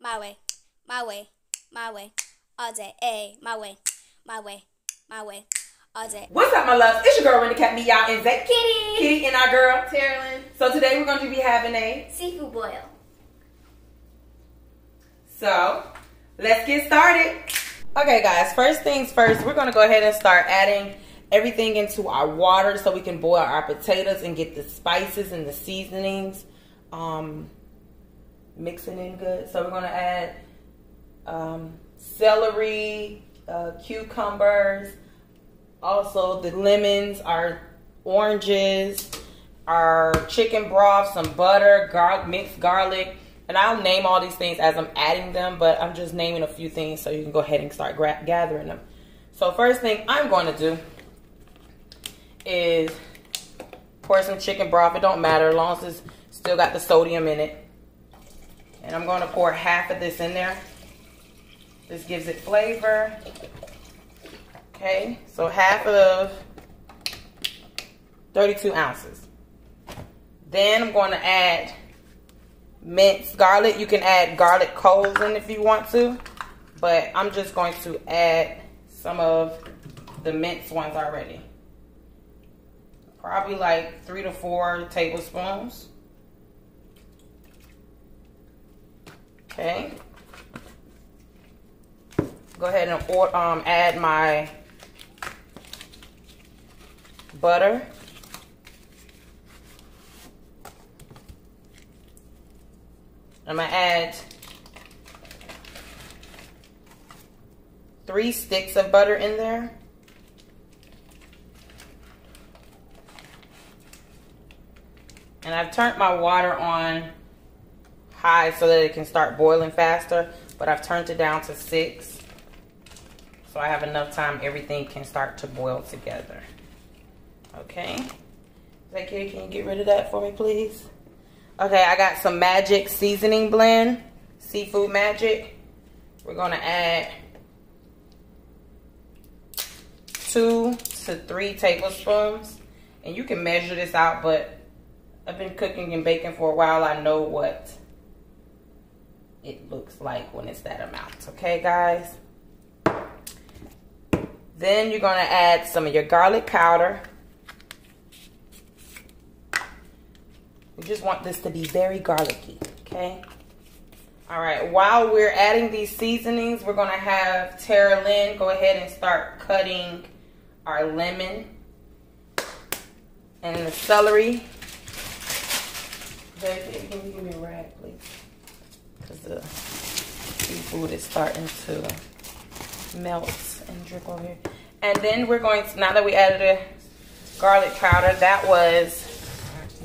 my way, my way, my way, all day, a my way, my way, my way, all day. What's up, my loves? It's your girl, Renda Cat, me, y'all, and Zay. Kitty, Kitty and our girl. Terrlyn. So today we're going to be having a, seafood boil. so let's get started. Okay, guys, first things first, we're going to go ahead and start adding everything into our water so we can boil our potatoes and get the spices and the seasonings um, mixing in good. So we're going to add um, celery, uh, cucumbers, also the lemons, our oranges, our chicken broth, some butter, gar- mixed garlic. And I'll name all these things as I'm adding them, but I'm just naming a few things so you can go ahead and start gathering them. So first thing I'm going to do is pour some chicken broth. It don't matter as long as it's still got the sodium in it. And I'm going to pour half of this in there. This gives it flavor. Okay, so half of 32 ounces. Then I'm going to add minced garlic. You can add garlic cloves in if you want to, but I'm just going to add some of the minced ones already. Probably like three to four tablespoons. Okay. Go ahead and or, um, add my butter. I'm gonna add three sticks of butter in there. And I've turned my water on high so that it can start boiling faster, but I've turned it down to six. So I have enough time everything can start to boil together. Okay. Zakia, can you get rid of that for me, please? Okay, I got some Magic seasoning blend, seafood magic. We're gonna add two to three tablespoons. And you can measure this out, but I've been cooking and baking for a while. I know what it looks like when it's that amount. Okay, guys? Then you're gonna add some of your garlic powder. We just want this to be very garlicky, okay? All right, while we're adding these seasonings, we're gonna have Terrlyn go ahead and start cutting our lemon and the celery. Can you give me a the seafood is starting to melt and drip over here. And then we're going to, now that we added the garlic powder, that was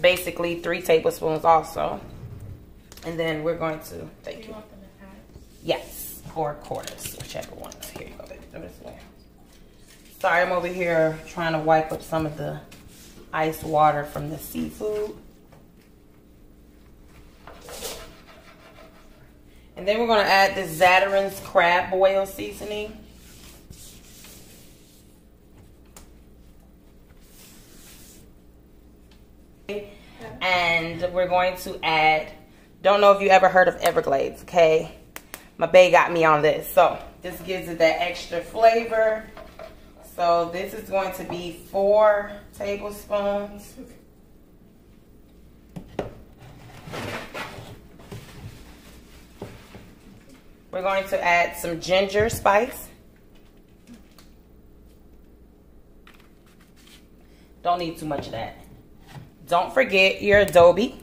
basically three tablespoons also. And then we're going to, thank you. Yes, or quarters, whichever one. Here you go, baby. Sorry, I'm over here trying to wipe up some of the ice water from the seafood. And then we're gonna add this Zatarain's crab boil seasoning. And we're going to add, don't know if you ever heard of Everglades, okay? My bae got me on this. So this gives it that extra flavor. So this is going to be four tablespoons. We're going to add some ginger spice. Don't need too much of that. Don't forget your adobo.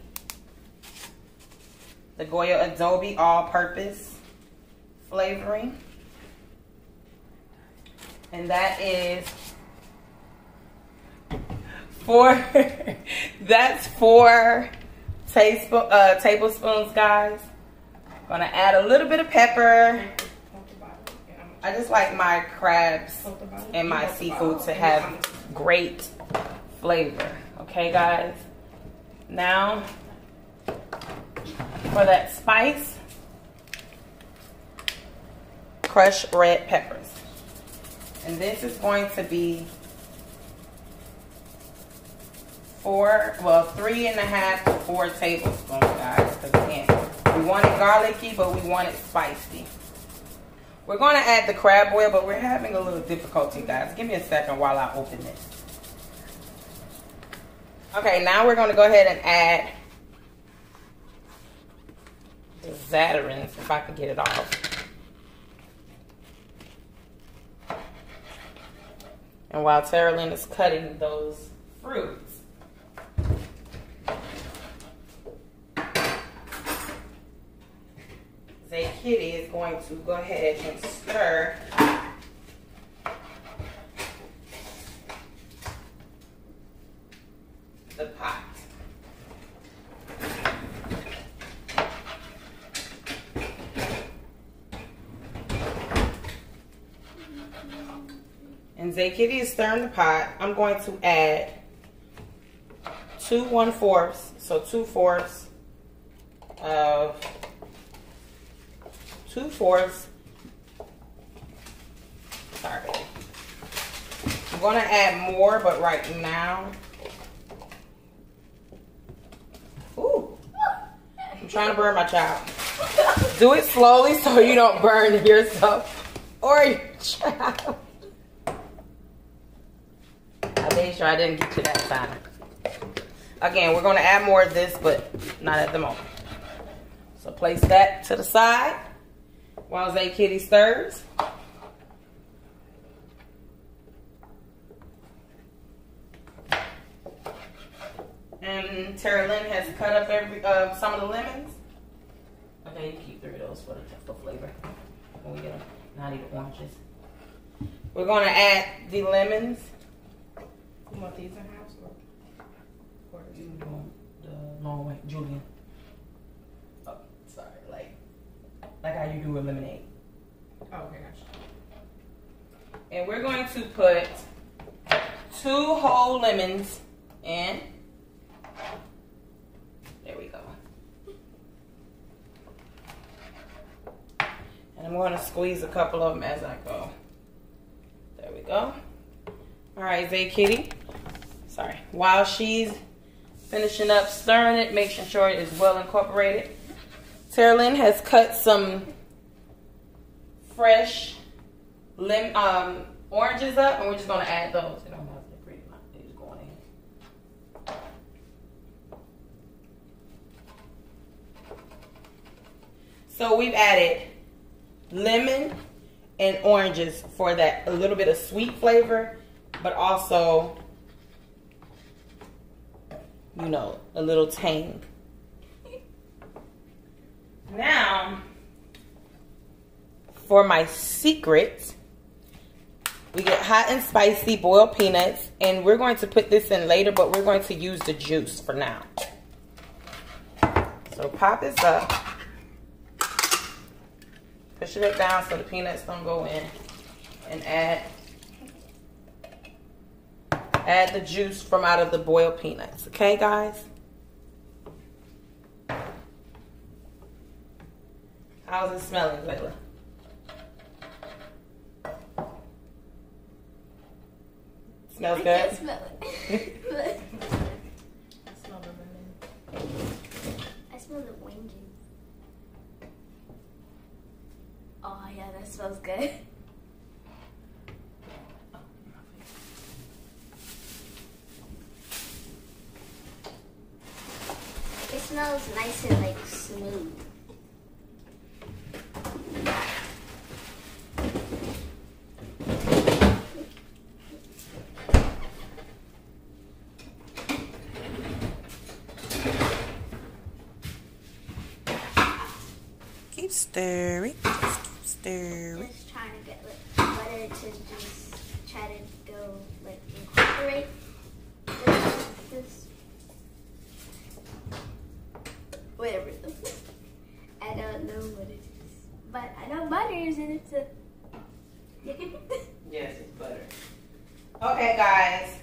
The Goya Adobo all-purpose flavoring. And that is four, that's four uh, tablespoons, guys. Gonna add a little bit of pepper. I just like my crabs and my seafood to have great flavor. Okay, guys? Now, for that spice, crushed red peppers. And this is going to be four, well, three and a half to four tablespoons, guys. Because We want it garlicky, but we want it spicy. We're going to add the crab oil, but we're having a little difficulty, guys. Give me a second while I open this. Okay, now we're going to go ahead and add the Zatarain's, if I can get it off. And while Terrlyn is cutting those fruits, Zay Kitty is going to go ahead and stir the pot. And Zay Kitty is stirring the pot. I'm going to add two one fourths, so two fourths of two fourths. Sorry. I'm gonna add more, but right now, ooh, I'm trying to burn my child. Do it slowly so you don't burn yourself or your child. I made sure I didn't get you that time. Again, we're gonna add more of this, but not at the moment. So place that to the side while Zay Kitty stirs. And Terrlyn has cut up every uh, some of the lemons. Okay, you keep three of those for the for flavor. When we get them, not even oranges. We're gonna add the lemons. You want these in house or, or you want the long way, Julian? Oh, sorry, like like how you do a lemonade. Oh, okay, gotcha. And we're going to put two whole lemons in. There we go. And I'm going to squeeze a couple of them as I go. There we go. All right, Zay Kitty. Sorry. While she's finishing up stirring it, making sure it is well incorporated, Terrlyn has cut some fresh lim um, oranges up, and we're just gonna add those. They don't pretty much. They just in. So we've added lemon and oranges for that a little bit of sweet flavor, but also, you know, a little tang. Now, for my secret, we get hot and spicy boiled peanuts, and we're going to put this in later, but we're going to use the juice for now. So pop this up. Push it down so the peanuts don't go in. And add add the juice from out of the boiled peanuts. Okay, guys? How's it smelling, Layla? Smells I good? can smell it. I smell the lemon. I smell the winging. Oh yeah, that smells good. It smells nice and like smooth. Keep stirring. Just keep stirring. Just trying to get like butter to just try to go like incorporate this, this whatever. I don't know what it is, but I know butter is in it. So. Yes, it's butter. Okay, guys.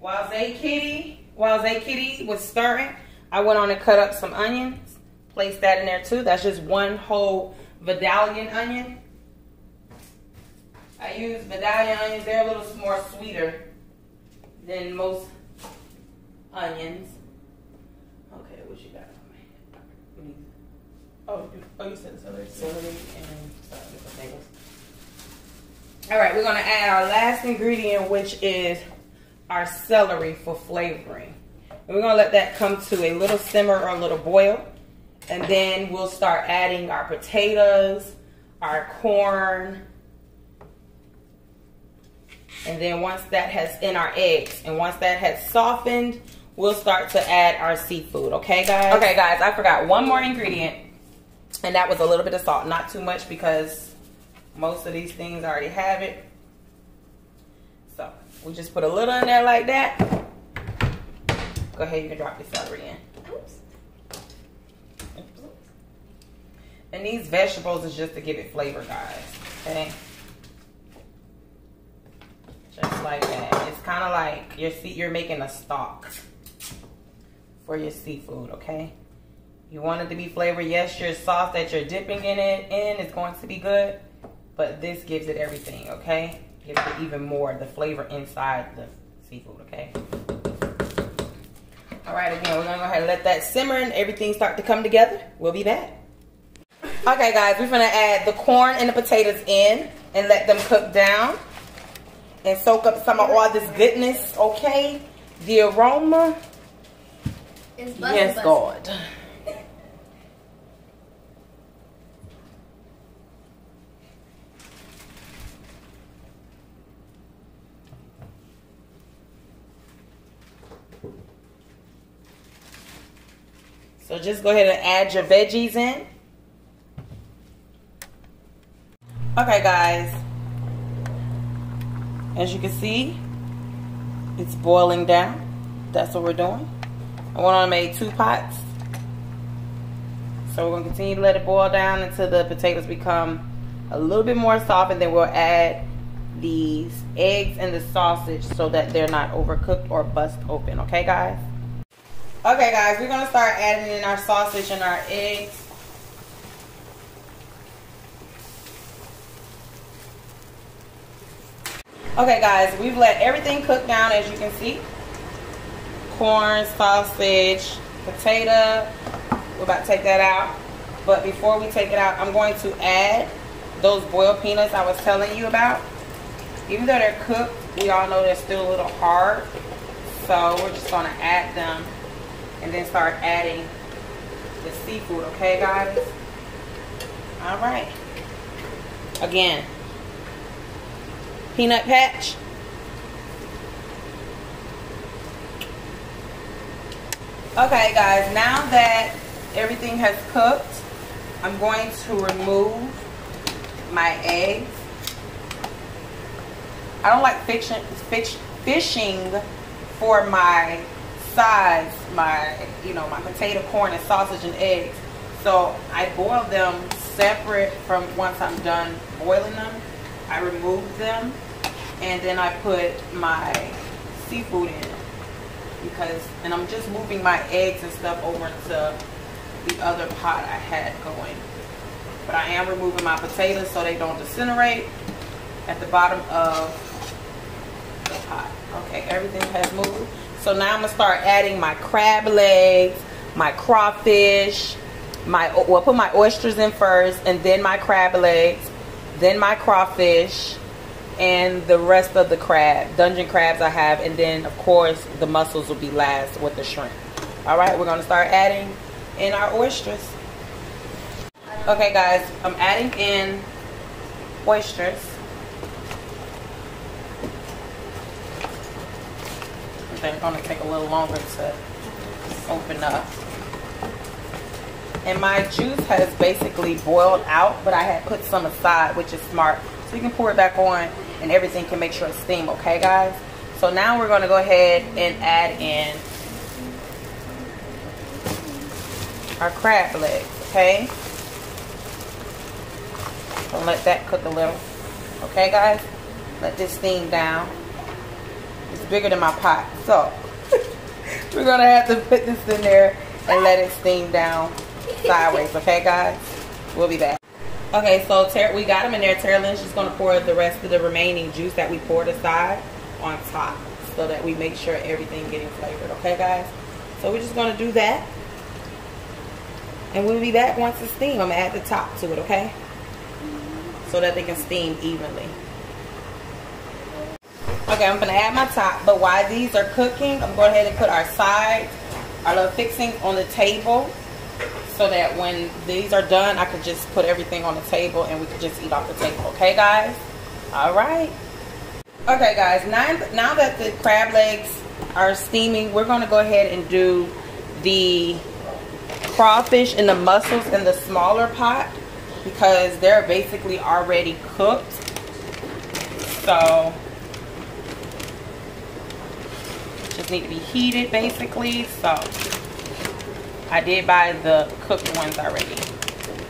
While Zay Kitty, while Zay Kitty was stirring, I went on and cut up some onions. Placed that in there too. That's just one whole Vidalian onion. I use Vidalian onions. They're a little more sweeter than most onions. Okay, what you got me? Oh, you, oh, you said celery. celery and the potatoes. All right, we're gonna add our last ingredient, which is our celery for flavoring. And we're gonna let that come to a little simmer or a little boil. And then we'll start adding our potatoes, our corn, and then once that has, in our eggs, and once that has softened, we'll start to add our seafood, okay guys? Okay guys, I forgot one more ingredient, and that was a little bit of salt. Not too much because most of these things already have it. So, we just put a little in there like that. Go ahead, you can drop your celery in. And these vegetables is just to give it flavor, guys. Okay? Just like that. It's kind of like you're, you're making a stock for your seafood, okay? You want it to be flavored. Yes, your sauce that you're dipping in it in is going to be good, but this gives it everything, okay? Gives it even more, the flavor inside the seafood, okay? All right, again, we're gonna go ahead and let that simmer and everything start to come together. We'll be back. Okay, guys, we're gonna add the corn and the potatoes in and let them cook down and soak up some of all this goodness, okay? The aroma, It's yes. God. So just go ahead and add your veggies in. Okay, guys. As you can see, it's boiling down. That's what we're doing. I went on and made two pots. So we're gonna continue to let it boil down until the potatoes become a little bit more soft and then we'll add these eggs and the sausage so that they're not overcooked or bust open. Okay, guys? Okay, guys, we're gonna start adding in our sausage and our eggs. Okay, guys, we've let everything cook down as you can see. Corn, sausage, potato. We're about to take that out. But before we take it out, I'm going to add those boiled peanuts I was telling you about. Even though they're cooked, we all know they're still a little hard. So we're just gonna add them and then start adding the seafood, okay guys? All right. Again, peanut patch. Okay guys, now that everything has cooked, I'm going to remove my eggs. I don't like fishing, fish, fishing for my sides, my, you know, my potato, corn, and sausage and eggs. So I boil them separate from once I'm done boiling them. I remove them and then I put my seafood in because, and I'm just moving my eggs and stuff over into the other pot I had going. But I am removing my potatoes so they don't disintegrate at the bottom of the pot. Okay, everything has moved. So now I'm gonna start adding my crab legs, my crawfish, my well, put my oysters in first, and then my crab legs, then my crawfish, and the rest of the crab, dungeon crabs I have, and then of course the mussels will be last with the shrimp. All right, we're gonna start adding in our oysters. Okay, guys, I'm adding in oysters. They're gonna take a little longer to open up. And my juice has basically boiled out, but I had put some aside, which is smart. So you can pour it back on and everything can make sure it's steam, okay guys? So now we're gonna go ahead and add in our crab legs, okay? So let that cook a little. Okay guys? Let this steam down. It's bigger than my pot. So we're gonna have to put this in there and let it steam down sideways, okay guys? We'll be back. Okay, so Ter we got them in there. Terrlyn's just gonna pour the rest of the remaining juice that we poured aside on top so that we make sure everything getting flavored, okay guys? So we're just gonna do that. And we'll be back once it's steamed. I'm gonna add the top to it, okay? So that they can steam evenly. Okay, I'm gonna add my top, but while these are cooking, I'm going ahead and put our sides, our little fixings on the table so that when these are done, I could just put everything on the table and we could just eat off the table. Okay, guys? All right. Okay, guys, now, now that the crab legs are steaming, we're going to go ahead and do the crawfish and the mussels in the smaller pot because they're basically already cooked. So, just need to be heated basically. So, I did buy the cooked ones already.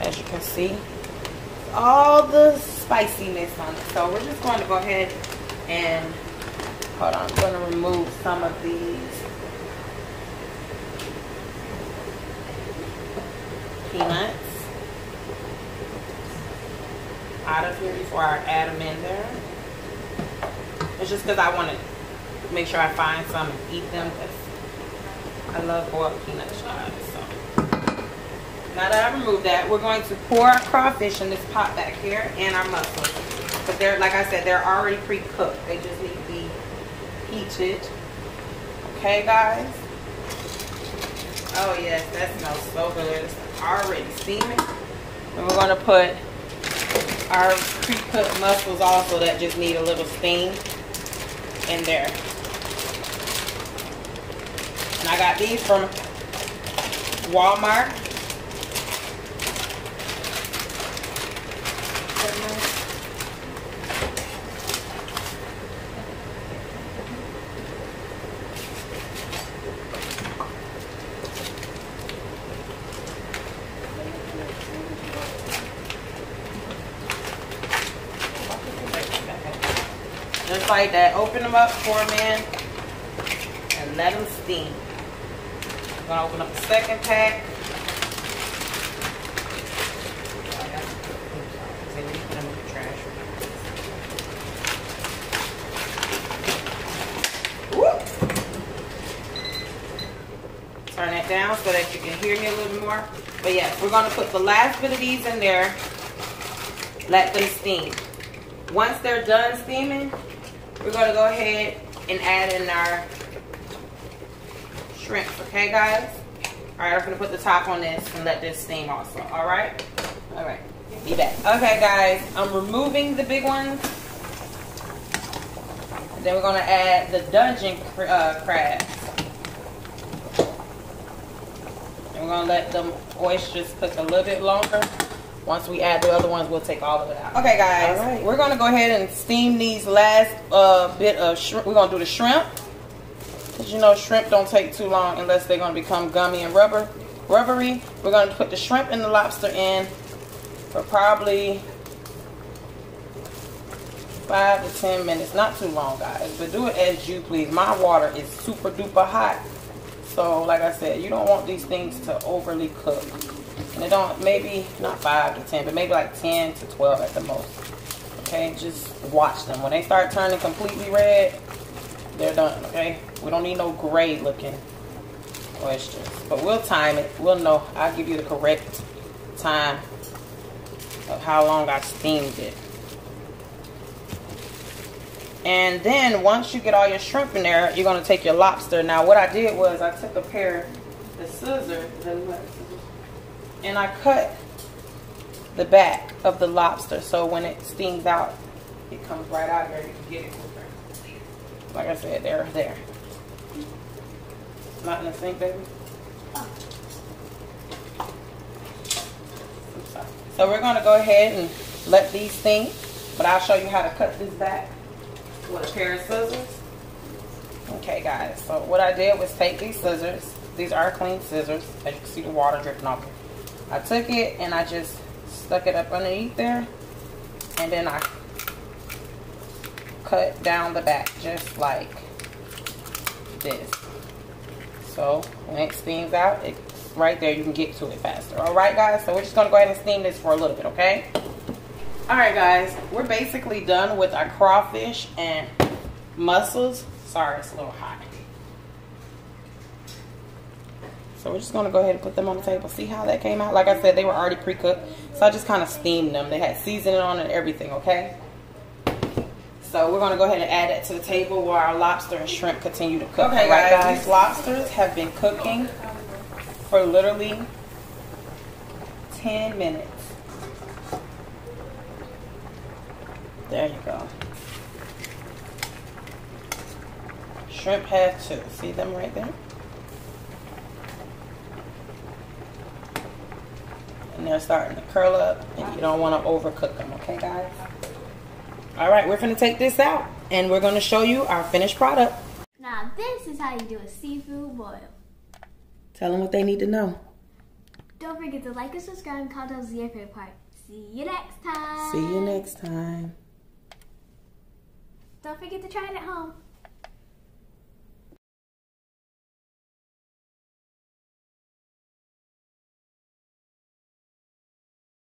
As you can see. All the spiciness on it. So we're just going to go ahead and hold on. I'm going to remove some of these peanuts out of here before I add them in there. It's just because I want to make sure I find some and eat them because I love boiled peanut guys. Now that I removed that, we're going to pour our crawfish in this pot back here and our mussels. But they're, like I said, they're already pre-cooked. They just need to be heated. Okay, guys? Oh, yes, that smells so good. It's already steaming. And we're going to put our pre-cooked mussels also that just need a little steam in there. And I got these from Walmart. Just like that. Open them up, pour them in, and let them steam. I'm gonna open up the second pack. Turn that down so that you can hear me a little more. But yes, we're gonna put the last bit of these in there. Let them steam. Once they're done steaming, we're gonna go ahead and add in our shrimps, okay guys? All right, I'm gonna put the top on this and let this steam also, all right? All right, be back. Okay guys, I'm removing the big ones. And then we're gonna add the dungeon uh, crabs. And we're gonna let them oysters cook a little bit longer. Once we add the other ones, we'll take all of it out. Okay guys, right. we're gonna go ahead and steam these last uh, bit of shrimp. We're gonna do the shrimp. Because you know shrimp don't take too long unless they're going to become gummy and rubber, rubbery. We're going to put the shrimp and the lobster in for probably five to ten minutes. Not too long, guys. But do it as you please. My water is super duper hot. So, like I said, you don't want these things to overly cook. And it don't, maybe not five to ten, but maybe like 10 to 12 at the most. Okay, just watch them. When they start turning completely red, they're done, okay? We don't need no gray looking oysters. But we'll time it. We'll know. I'll give you the correct time of how long I steamed it. And then once you get all your shrimp in there, you're going to take your lobster. Now what I did was I took a pair of scissors and I cut the back of the lobster so when it steams out, it comes right out there. You can get it like I said, they're there. Not in the sink, baby. So we're going to go ahead and let these steam. But I'll show you how to cut this back with a pair of scissors. Okay, guys. So what I did was take these scissors. These are clean scissors. As you can see the water dripping off. I took it and I just stuck it up underneath there. And then I cut down the back just like this. So when it steams out, it's right there. You can get to it faster. All right, guys. So we're just going to go ahead and steam this for a little bit, okay? All right, guys. We're basically done with our crawfish and mussels. Sorry, it's a little hot. So we're just gonna go ahead and put them on the table. See how that came out? Like I said, they were already pre-cooked. So I just kind of steamed them. They had seasoning on and everything, okay? So we're gonna go ahead and add that to the table while our lobster and shrimp continue to cook. Okay, guys, guys, these lobsters have been cooking for literally 10 minutes. There you go. Shrimp have too. See them right there? And they're starting to curl up and you don't want to overcook them, okay guys? All right, we're gonna take this out and we're gonna show you our finished product. Now this is how you do a seafood boil. Tell them what they need to know. Don't forget to like and subscribe and comment down your favorite part. See you next time. See you next time. Don't forget to try it at home.